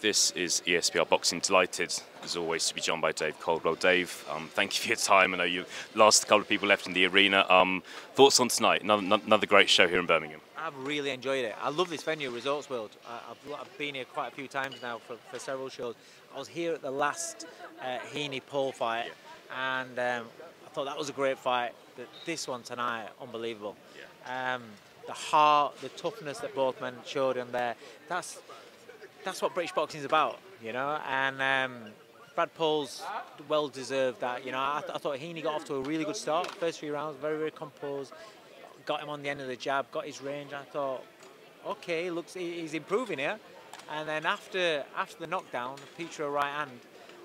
This is ESBR Boxing. Delighted, as always, to be joined by Dave Coldwell. Dave, um, thank you for your time. I know you lost a couple of people left in the arena. Um, thoughts on tonight? Another, another, great show here in Birmingham. I've really enjoyed it. I love this venue, Resorts World. I've, I've, been here quite a few times now for, for, several shows. I was here at the last uh, Heaney Paul fight, yeah. and um, I thought that was a great fight. But this one tonight, unbelievable. Yeah. Um, the heart, the toughness that both men showed in there. That's that's what British boxing is about, you know. And um, Brad Pauls well deserved that. You know, I, th I, thought Heaney got off to a really good start. First three rounds, very very composed. Got him on the end of the jab, got his range. I thought, okay, looks he's improving here. And then after after the knockdown, Peter right hand,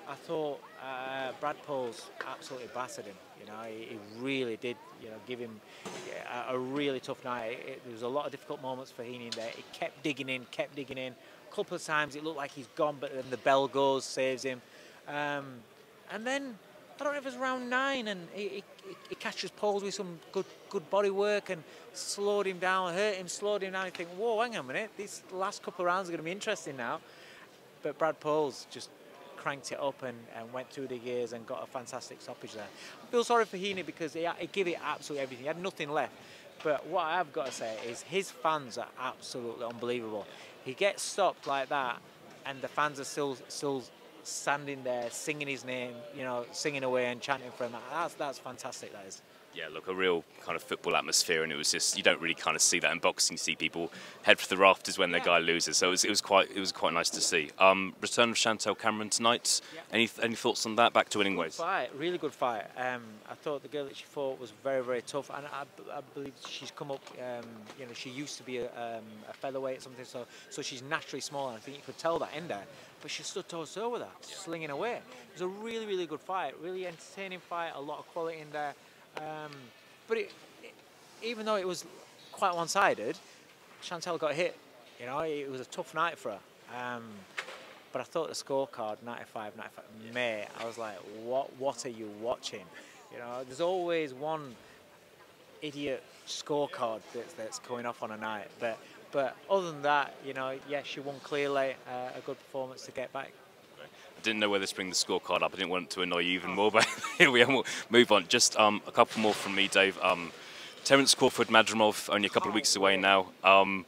I thought uh, Brad Pauls absolutely blasted him. You know, he, he, really did. You know, give him a, a really tough night. It, it, there was a lot of difficult moments for Heaney there. He kept digging in, kept digging in couple of times it looked like he's gone, but then the bell goes, saves him. Um, and then, I don't know if it was round nine, and he, he, he, catches Pauls with some good good body work and slowed him down, hurt him, slowed him down. You think, whoa, hang on a minute, these last couple of rounds are going to be interesting now. But Brad Pauls just cranked it up and, and went through the gears and got a fantastic stoppage there. I feel sorry for Heaney because he, he gave it absolutely everything. He had nothing left. But what I've got to say is his fans are absolutely unbelievable. He gets stopped like that, and the fans are still still standing there singing his name, you know, singing away and chanting for him. That's that's fantastic. That is yeah, look, a real kind of football atmosphere, and it was just you don't really kind of see that in boxing. You see people head for the rafters when their guy loses, so it was, it was quite it was quite nice to see. Um, return of Chantelle Cameron tonight. Yeah. Any any thoughts on that? Back to winning good ways. Fight, really good fight. Um, I thought the girl that she fought was very very tough, and I, I believe she's come up. Um, you know, she used to be a, um, a featherweight or something, so so she's naturally small, and I think you could tell that in there. But she stood toe to toe with that, slinging away. It was a really really good fight, really entertaining fight, a lot of quality in there. Um, but it, it, even though it was quite one-sided, Chantelle got hit. You know, it was a tough night for her. Um, but I thought the scorecard, 95, 95, May, I was like, what, what are you watching? You know, there's always one idiot scorecard that's, that's going off on a night. But, but other than that, you know, yes, she won clearly, uh, a good performance to get back didn't know whether to bring the scorecard up. I didn't want to annoy you even more, but here we are. We'll move on. Just um, a couple more from me, Dave. Um, Terence Crawford, Madrimov, only a couple of weeks away now. Um,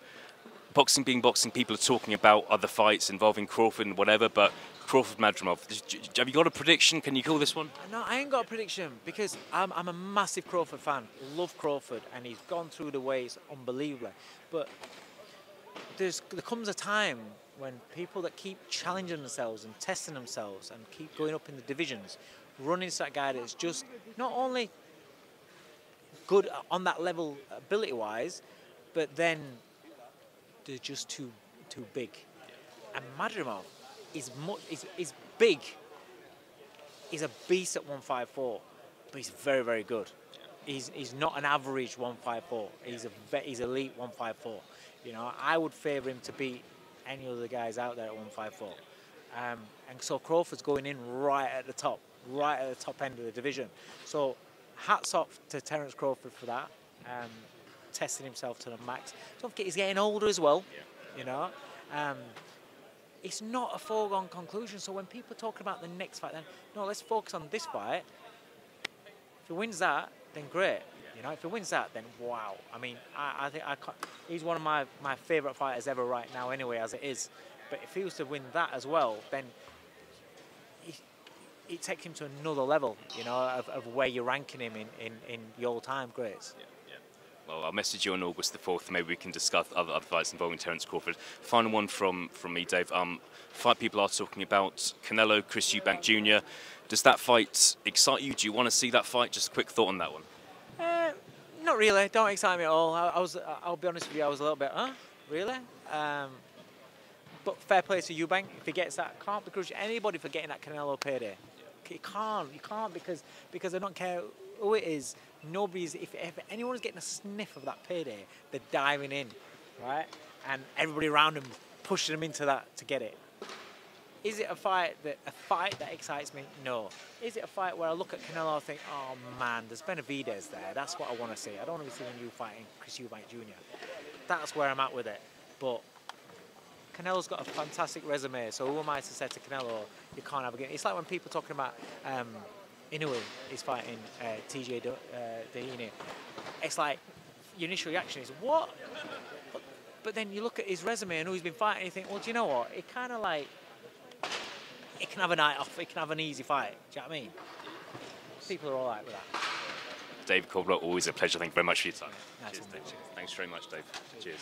boxing being boxing, people are talking about other fights involving Crawford and whatever, but Crawford, Madrimov, have you got a prediction? Can you call this one? No, I ain't got a prediction because I'm, I'm a massive Crawford fan. Love Crawford, and he's gone through the ways unbelievably. But there's, there comes a time when people that keep challenging themselves and testing themselves and keep going up in the divisions run into that guy that's just not only good on that level ability wise, but then they're just too too big. And Madrimov is, much, is, is big. He's a beast at 154, but he's very, very good. He's, he's not an average 154. He's a he's elite 154. You know, I would favour him to beat any of the guys out there at 154. Um, and so Crawford's going in right at the top, right at the top end of the division. So hats off to Terence Crawford for that, um, testing himself to the max. Don't forget he's getting older as well, you know. Um, it's not a foregone conclusion. So when people talk about the next fight, then no, let's focus on this fight. If he wins that, then great. You know, if he wins that, then wow. I mean, I, I think I he's one of my, my favourite fighters ever right now anyway, as it is. But if he was to win that as well, then he, it takes him to another level, you know, of, of where you're ranking him in, in, in the all-time greats. Yeah. Well, I'll message you on August the 4th. Maybe we can discuss other, other fights involving Terence Crawford. Final one from, from me, Dave. Um, fight people are talking about Canelo, Chris Eubank Jr. Does that fight excite you? Do you want to see that fight? Just a quick thought on that one. Not really. Don't excite me at all. I, I, was. I'll be honest with you. I was a little bit. Huh? Really? Um, but fair play to Eubank if he gets that. Can't begrudge anybody for getting that Canelo payday. You can't. You can't because because I don't care who it is. Nobody's. If, if anyone's getting a sniff of that payday, they're diving in, right? And everybody around them pushing them into that to get it. Is it a fight that a fight that excites me? No. Is it a fight where I look at Canelo and think, oh man, there's Benavidez there. That's what I want to see. I don't want to be seeing you fighting Chris Eubank Jr. That's where I'm at with it. But Canelo's got a fantastic resume, so who am I to say to Canelo you can't have a game? It's like when people talking about um, Inoue is fighting uh, TJ Do- uh. It's like your initial reaction is what? But, but then you look at his resume and who he's been fighting, and you think, well, do you know what? It kind of like it can have a night off. It can have an easy fight. Do you know what I mean? People are all right with that. David Corbett, always a pleasure. Thank you very much for your time. Nice Cheers, Dave. Thanks very much, Dave. Cheers.